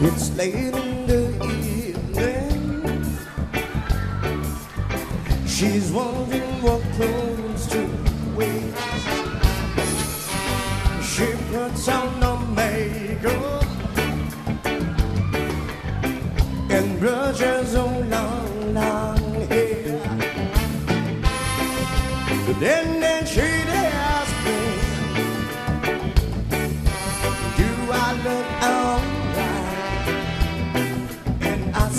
late in the evening. She's wondering what clothes to wear. She puts on the makeup and brushes on long, long hair. Then, then she asks me, Do I look alright?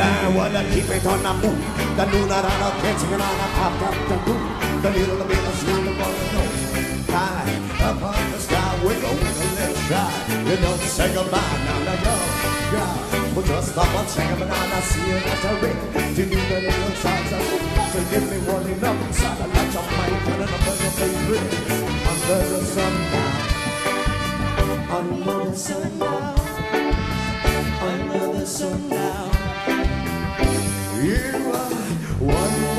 I wanna keep it on the move. The noon on a catching it on a pop up the moon. The little bit of school of all the nose. High up on the sky, we're gonna let it try. You don't say goodbye now, now, yo. We'll just stop on second banana, see you at the ring. To do the little sides of So give me one enough inside, I like your mind, turning up on your favorite. Under the sun, now, under the sun. You are one.